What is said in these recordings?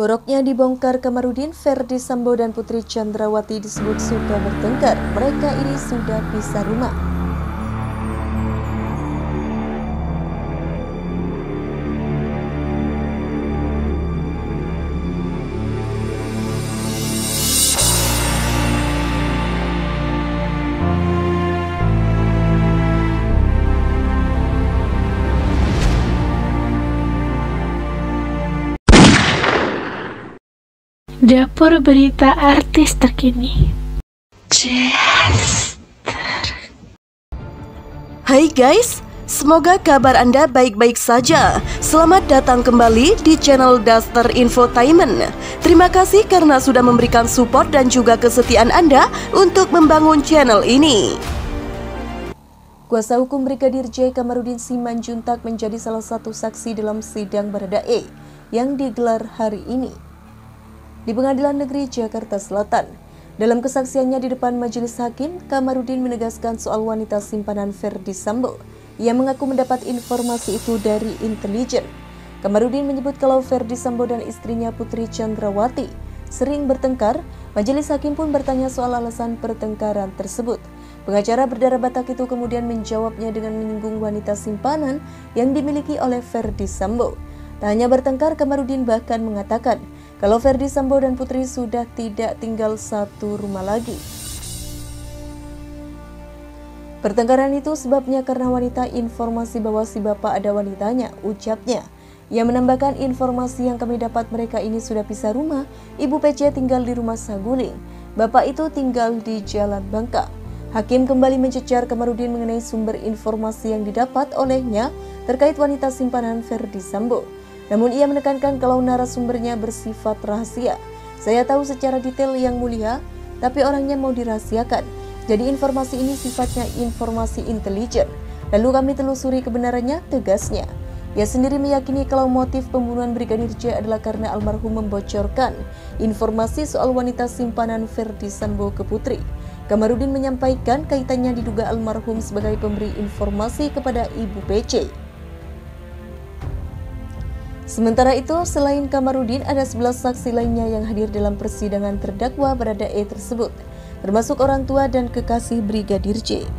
Boroknya dibongkar Kamarudin, Ferdi Sambo dan Putri Chandrawati disebut suka bertengkar. Mereka ini sudah pisah rumah. Dapur berita artis terkini. Hai guys, semoga kabar Anda baik-baik saja. Selamat datang kembali di channel Duster Infotainment. Terima kasih karena sudah memberikan support dan juga kesetiaan Anda untuk membangun channel ini. Kuasa hukum Brigadir J. Kamarudin Simanjuntak menjadi salah satu saksi dalam sidang Baradae yang digelar hari ini di Pengadilan Negeri Jakarta Selatan. Dalam kesaksiannya di depan majelis hakim, Kamarudin menegaskan soal wanita simpanan Ferdi Sambo. Ia mengaku mendapat informasi itu dari intelijen. Kamarudin menyebut kalau Ferdi Sambo dan istrinya Putri Chandrawati sering bertengkar, majelis hakim pun bertanya soal alasan pertengkaran tersebut. Pengacara berdarah Batak itu kemudian menjawabnya dengan menyinggung wanita simpanan yang dimiliki oleh Ferdi Sambo. Tak hanya bertengkar, Kamarudin bahkan mengatakan kalau Ferdi Sambo dan Putri sudah tidak tinggal satu rumah lagi. Pertengkaran itu sebabnya karena wanita informasi bahwa si bapak ada wanitanya, ucapnya. Ia menambahkan informasi yang kami dapat mereka ini sudah pisah rumah, ibu PC tinggal di rumah Saguling, bapak itu tinggal di Jalan Bangka. Hakim kembali mencecar Kamarudin mengenai sumber informasi yang didapat olehnya terkait wanita simpanan Ferdi Sambo. Namun ia menekankan kalau narasumbernya bersifat rahasia. Saya tahu secara detail yang mulia, tapi orangnya mau dirahasiakan. Jadi informasi ini sifatnya informasi intelijen. Lalu kami telusuri kebenarannya, tegasnya. Ia sendiri meyakini kalau motif pembunuhan Brigadir J adalah karena almarhum membocorkan informasi soal wanita simpanan Ferdi Sambo ke Putri. Kamarudin menyampaikan kaitannya diduga almarhum sebagai pemberi informasi kepada Ibu PC. Sementara itu, selain Kamarudin, ada 11 saksi lainnya yang hadir dalam persidangan terdakwa berada E tersebut, termasuk orang tua dan kekasih Brigadir J.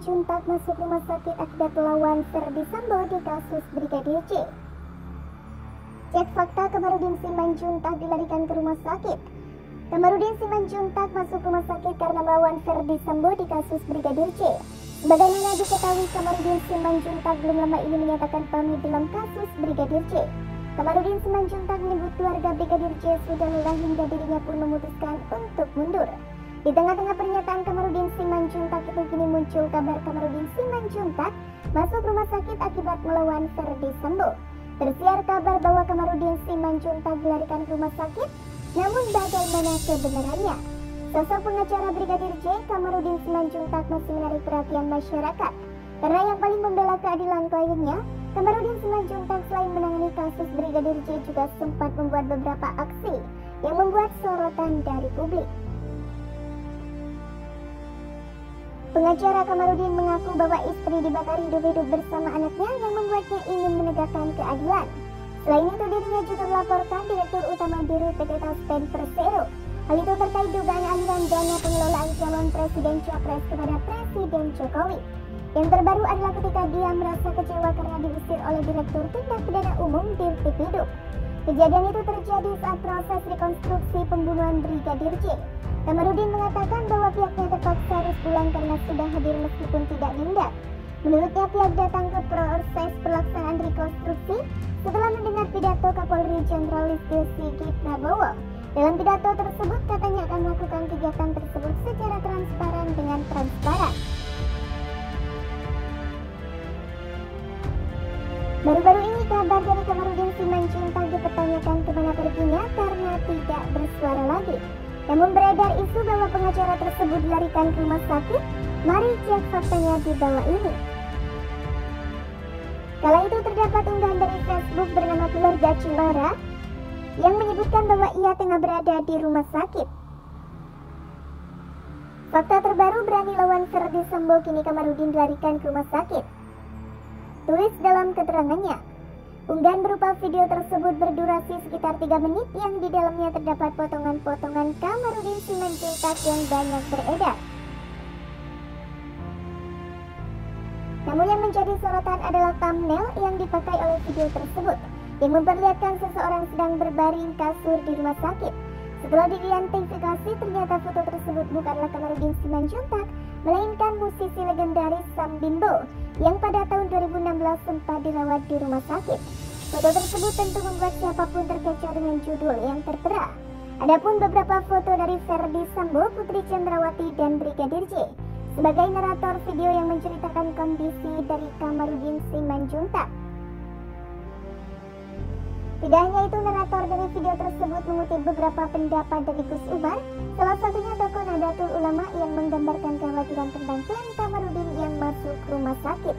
Simanjuntak masuk rumah sakit akibat melawan Ferdi Sambo di kasus Brigadir J. Cek fakta Kamarudin Simanjuntak dilarikan ke rumah sakit. Kamarudin Simanjuntak masuk rumah sakit karena melawan Ferdi Sambo di kasus Brigadir J. Sebagaimana diketahui Kamarudin Simanjuntak belum lama ini menyatakan pamit dalam kasus Brigadir J. Kamarudin Simanjuntak menyebut keluarga Brigadir J sudah lelah hingga dirinya pun memutuskan untuk mundur. Di tengah-tengah pernyataan Kamarudin Simanjuntak itu kini muncul kabar Kamarudin Simanjuntak masuk rumah sakit akibat melawan Ferdi Sambo. Tersiar kabar bahwa Kamarudin Simanjuntak dilarikan ke rumah sakit, namun bagaimana kebenarannya? Sosok pengacara Brigadir J, Kamarudin Simanjuntak masih menarik perhatian masyarakat. Karena yang paling membela keadilan kliennya, Kamarudin Simanjuntak selain menangani kasus Brigadir J juga sempat membuat beberapa aksi yang membuat sorotan dari publik. Pengacara Kamarudin mengaku bahwa istri dibakar hidup-hidup bersama anaknya yang membuatnya ingin menegakkan keadilan. Selain itu dirinya juga melaporkan Direktur Utama Biro PT Taspen Persero. Hal itu terkait dugaan aliran dana pengelolaan calon Presiden Capres kepada Presiden Jokowi. Yang terbaru adalah ketika dia merasa kecewa karena diusir oleh Direktur Tindak Pidana Umum Dirtipidum. Kejadian itu terjadi saat proses rekonstruksi pembunuhan Brigadir J. Kamarudin mengatakan bahwa pihaknya terpaksa harus pulang karena sudah hadir meskipun tidak diundang. Menurutnya pihak datang ke proses pelaksanaan rekonstruksi setelah mendengar pidato Kapolri Jenderal Listio Sigit Prabowo. Dalam pidato tersebut katanya akan melakukan kegiatan tersebut secara transparan dengan transparan. Baru-baru ini kabar dari Kamarudin Namun beredar isu bahwa pengacara tersebut dilarikan ke rumah sakit. Mari cek faktanya di bawah ini. Kala itu terdapat unggahan dari Facebook bernama keluarga Cimara yang menyebutkan bahwa ia tengah berada di rumah sakit. Fakta terbaru berani lawan Ferdi Sambo kini Kamarudin dilarikan ke rumah sakit. Tulis dalam keterangannya, unggahan berupa video tersebut berdurasi sekitar 3 menit yang di dalamnya terdapat potongan-potongan Kamarudin Simanjuntak yang banyak beredar. Namun yang menjadi sorotan adalah thumbnail yang dipakai oleh video tersebut yang memperlihatkan seseorang sedang berbaring kasur di rumah sakit. Setelah diidentifikasi, ternyata foto tersebut bukanlah Kamarudin Simanjuntak, melainkan musisi legendaris Sam Bimbo yang pada tahun 2016 sempat dirawat di rumah sakit. Foto tersebut tentu membuat siapa pun terkecoh dengan judul yang tertera. Adapun beberapa foto dari Ferdi Sambo, Putri Chandrawati, dan Brigadir J sebagai narator video yang menceritakan kondisi dari Kamarudin Simanjuntak. Tidak hanya itu, narator dari video tersebut mengutip beberapa pendapat dari Gus Umar, salah satunya Nadatul Ulama yang menggambarkan kekhawatiran tentang klan Kamarudin yang masuk rumah sakit.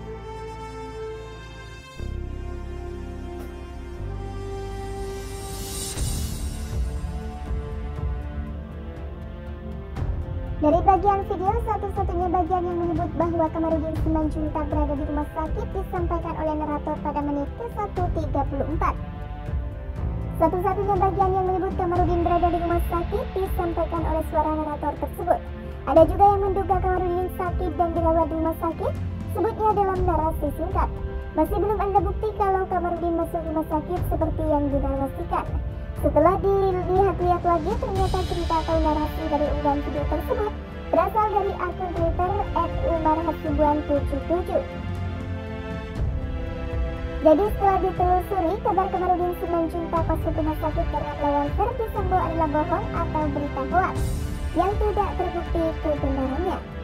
Dari bagian video, satu-satunya bagian yang menyebut bahwa Kamarudin Simanjuntak berada di rumah sakit disampaikan oleh narator pada menit ke-1.34. Satu-satunya bagian yang menyebut Kamarudin berada di rumah sakit disampaikan oleh suara narator tersebut. Ada juga yang menduga Kamarudin sakit dan dirawat di rumah sakit, sebutnya dalam narasi singkat. Masih belum ada bukti kalau Kamarudin masuk rumah sakit seperti yang dinarasikan. Setelah dilihat-lihat lagi, ternyata cerita atau narasi dari unggahan video tersebut berasal dari akun Twitter @umarhasibuan77. Jadi setelah ditelusuri, kabar Kamarudin Simanjuntak masuk rumah sakit karena melawan Verdi Sambo adalah bohong atau berita hoax yang tidak terbukti kebenarannya.